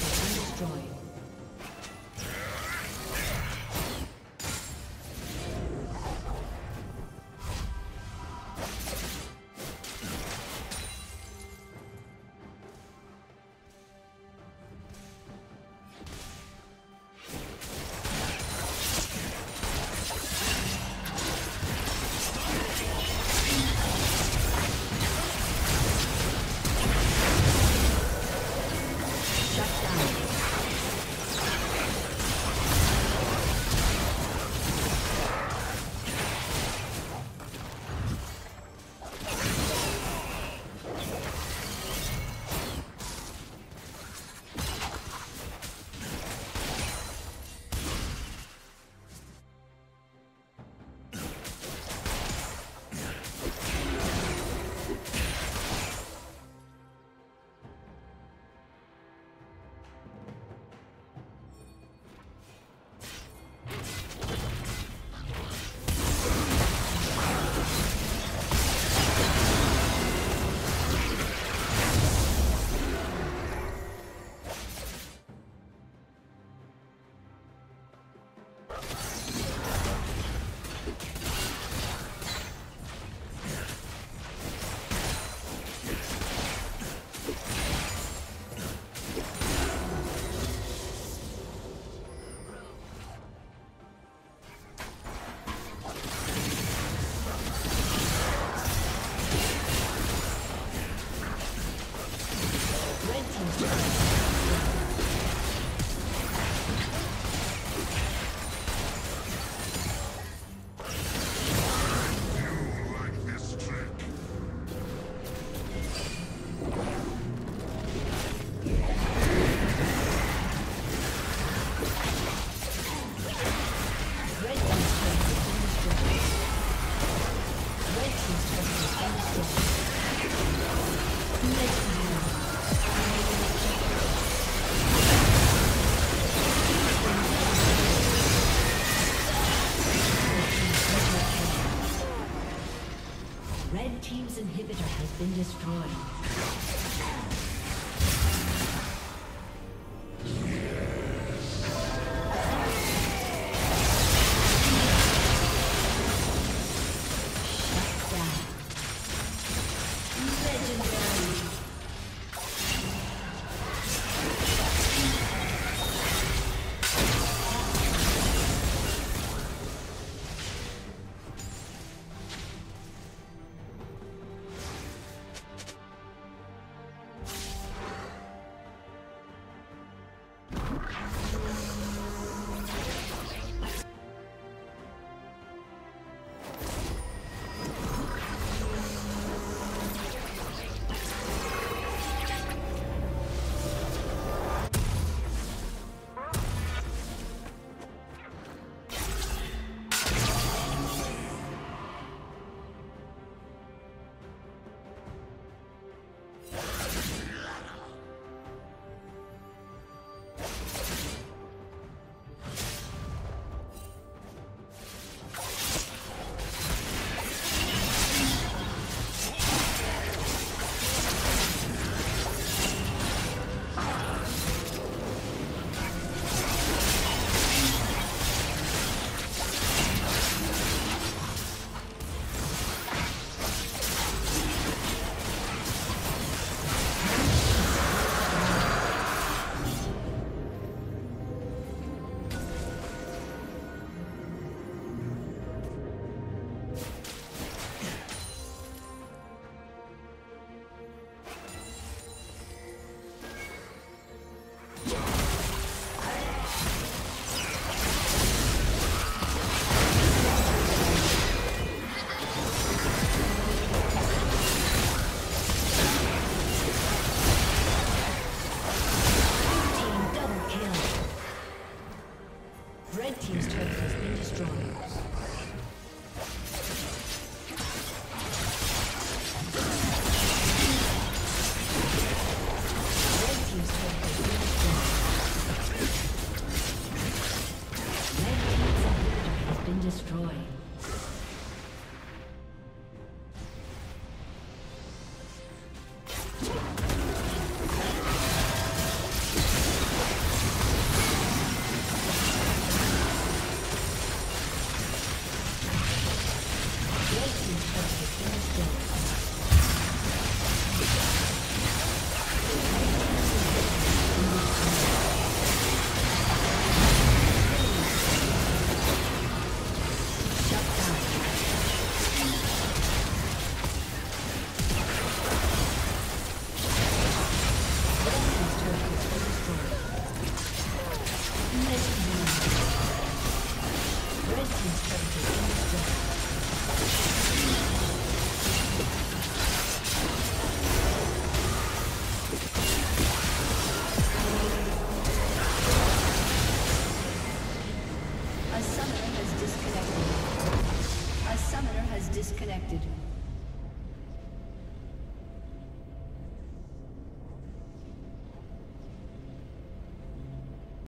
Destroyed. Destroyed.